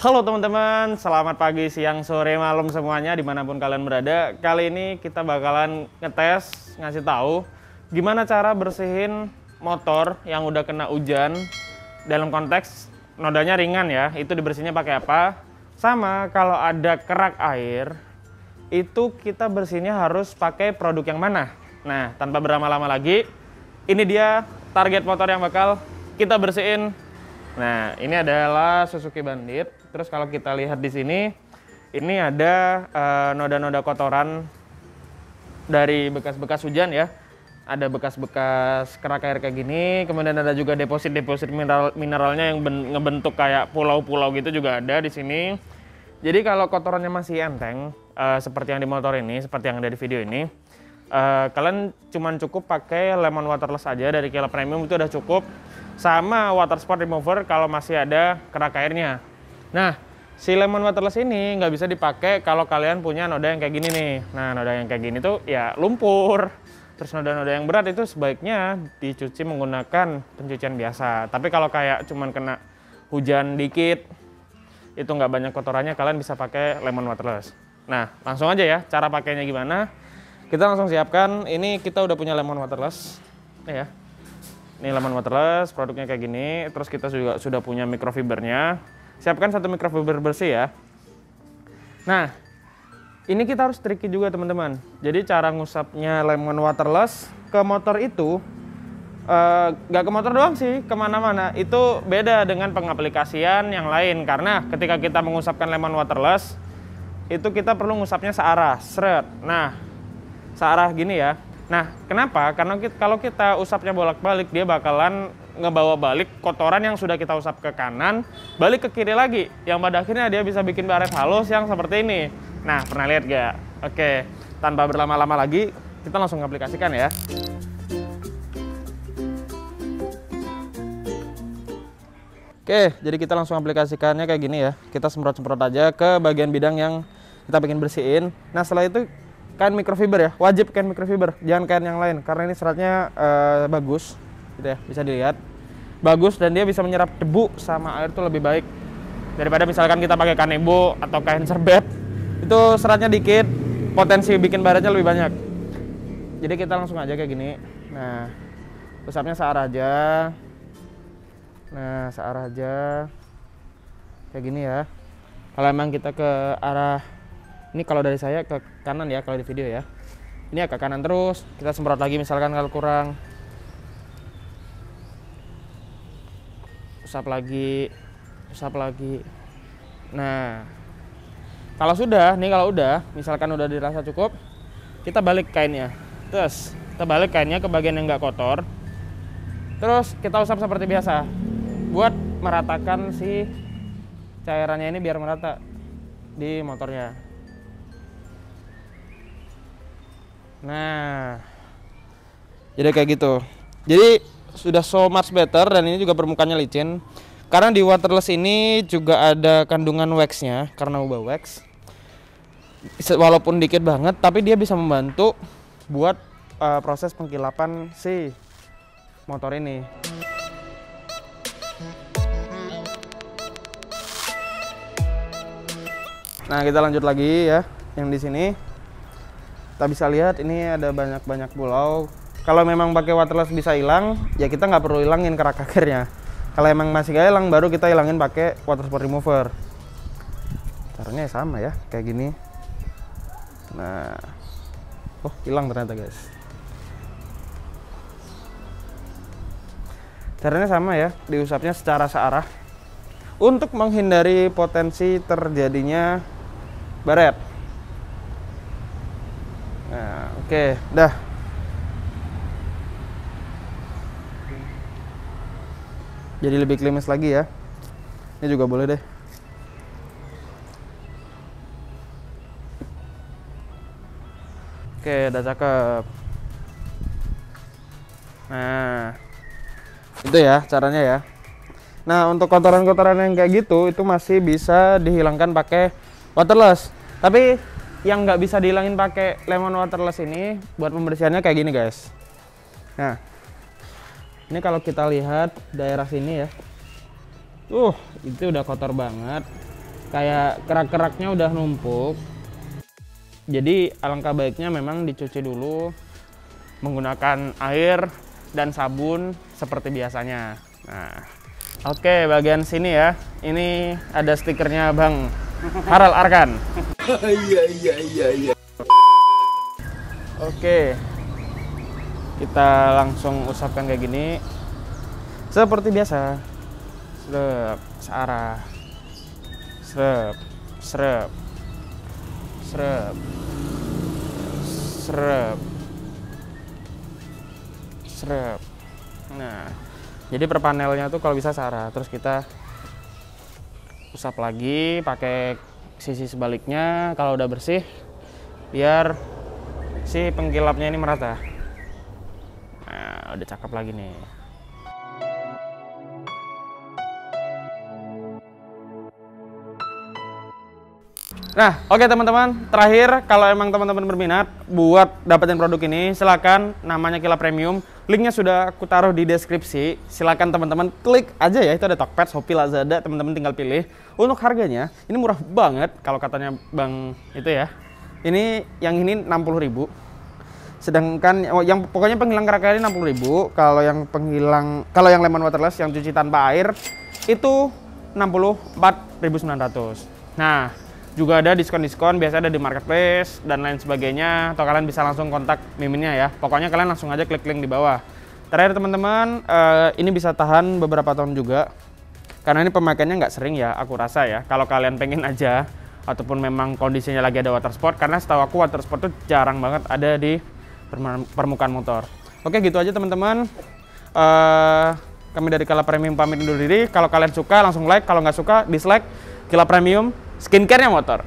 Halo teman-teman, selamat pagi, siang, sore, malam semuanya di mana pun kalian berada. Kali ini kita bakalan ngetes, ngasih tahu gimana cara bersihin motor yang udah kena hujan. Dalam konteks nodanya ringan ya, itu dibersihnya pakai apa? Sama kalau ada kerak air, itu kita bersihnya harus pakai produk yang mana? Nah, tanpa berlama-lama lagi, ini dia target motor yang bakal kita bersihin. Nah, ini adalah Suzuki Bandit. Terus kalau kita lihat di sini, ini ada eh, noda-noda uh, kotoran dari bekas-bekas hujan ya. Ada bekas-bekas kerak air kayak gini, kemudian ada juga deposit-deposit mineral mineralnya yang ngebentuk kayak pulau-pulau gitu juga ada di sini. Jadi kalau kotorannya masih enteng, uh, seperti yang di motor ini, seperti yang ada di video ini, uh, kalian cuman cukup pakai lemon waterless aja dari Kila Premium itu udah cukup. Sama water spot remover kalau masih ada kerak airnya. Nah, si lemon waterless ini nggak bisa dipakai kalau kalian punya noda yang kayak gini nih. Nah, noda yang kayak gini tuh ya lumpur. Terus noda-noda yang berat itu sebaiknya dicuci menggunakan pencucian biasa. Tapi kalau kayak cuman kena hujan dikit, itu nggak banyak kotorannya, kalian bisa pakai lemon waterless. Nah, langsung aja ya, cara pakainya gimana. Kita langsung siapkan, ini kita udah punya lemon waterless. Nih ya, ini lemon waterless, produknya kayak gini. Terus kita juga sudah punya microfibernya siapkan satu mikrofiber bersih ya. Nah, ini kita harus tricky juga teman-teman. Jadi cara ngusapnya lemon waterless ke motor itu uh, ke motor doang sih, ke mana-mana. Itu beda dengan pengaplikasian yang lain karena ketika kita mengusapkan lemon waterless itu kita perlu ngusapnya searah, seret. Nah, searah gini ya. Nah, kenapa? Karena kita, kalau kita usapnya bolak-balik dia bakalan ngebawa balik kotoran yang sudah kita usap ke kanan, balik ke kiri lagi. Yang pada akhirnya dia bisa bikin baret halus yang seperti ini. Nah, pernah lihat gak? Oke, tanpa berlama-lama lagi, kita langsung aplikasikan ya. Oke, jadi kita langsung aplikasikannya kayak gini ya. Kita semprot-semprot aja ke bagian bidang yang kita pengen bersihin. Nah, setelah itu kain microfiber ya, wajib kain microfiber, jangan kain yang lain. Karena ini seratnya uh, bagus, gitu ya, bisa dilihat. Bagus dan dia bisa menyerap debu sama air itu lebih baik. Daripada misalkan kita pakai kanebo atau kain serbet itu seratnya dikit potensi bikin baratnya lebih banyak. Jadi kita langsung aja kayak gini. Nah usapnya searah aja. Nah searah aja. Kayak gini ya. Kalau emang kita ke arah ini kalau dari saya ke kanan ya kalau di video ya. Ini ke kanan terus kita semprot lagi misalkan kalau kurang. Usap lagi usap lagi. Nah kalau sudah nih kalau udah misalkan udah dirasa cukup kita balik kainnya. Terus kita balik kainnya ke bagian yang nggak kotor. Terus kita usap seperti biasa. Buat meratakan si cairannya ini biar merata di motornya nah. Jadi kayak gitu. Jadi sudah so much better dan ini juga permukaannya licin. Karena di waterless ini juga ada kandungan waxnya karena ubah wax walaupun dikit banget tapi dia bisa membantu buat uh, proses pengkilapan si motor ini. Nah kita lanjut lagi ya yang di sini kita bisa lihat ini ada banyak-banyak pulau. Kalau memang pakai waterless bisa hilang ya kita nggak perlu hilangin kerak akhirnya. Kalau emang masih gak hilang baru kita hilangin pakai water spot remover. Caranya sama ya kayak gini. Nah. Oh hilang ternyata guys. Caranya sama ya diusapnya secara searah. Untuk menghindari potensi terjadinya baret nah oke dah. Jadi lebih klimis lagi ya. Ini juga boleh deh. Oke udah cakep. Nah itu ya caranya ya. Nah untuk kotoran-kotoran yang kayak gitu itu masih bisa dihilangkan pakai waterless. Tapi yang nggak bisa dihilangin pakai lemon waterless ini buat pembersihannya kayak gini guys. Nah ini kalau kita lihat daerah sini ya. Uh itu udah kotor banget. Kayak kerak-keraknya udah numpuk. Jadi alangkah baiknya memang dicuci dulu menggunakan air dan sabun seperti biasanya. Nah oke bagian sini ya. Ini ada stikernya Bang Harald Arkan iya iya iya iya. Oke. Kita langsung usapkan kayak gini. Seperti biasa. Serep searah. Serep serep. Serep. Serep. Serep. Nah jadi per panelnya tuh kalau bisa searah. Terus kita usap lagi pakai sisi sebaliknya. Kalau udah bersih biar si pengkilapnya ini merata. Nah udah cakep lagi nih. Nah, oke okay, teman-teman, terakhir kalau emang teman-teman berminat buat dapetin produk ini, silakan namanya Kila Premium. Linknya sudah aku taruh di deskripsi. Silakan teman-teman klik aja ya, itu ada Tokped, Shopee, Lazada, teman-teman tinggal pilih. Untuk harganya, ini murah banget kalau katanya Bang itu ya. Ini yang ini 60.000. Sedangkan oh, yang pokoknya penghilang kerak ini 60.000, kalau yang penghilang kalau yang lemon waterless yang cuci tanpa air itu 64.900. Nah, juga ada diskon-diskon biasa ada di marketplace dan lain sebagainya. Atau kalian bisa langsung kontak miminnya ya. Pokoknya kalian langsung aja klik link di bawah. Terakhir teman-teman uh, ini bisa tahan beberapa tahun juga. Karena ini pemakaiannya nggak sering ya aku rasa ya. Kalau kalian pengen aja ataupun memang kondisinya lagi ada water sport karena setahu aku water sport tuh jarang banget ada di permukaan motor. Oke gitu aja teman-teman. Uh, kami dari Kala Premium pamit undur diri. Kalau kalian suka langsung like. Kalau nggak suka dislike. Kila Premium skincare-nya motor.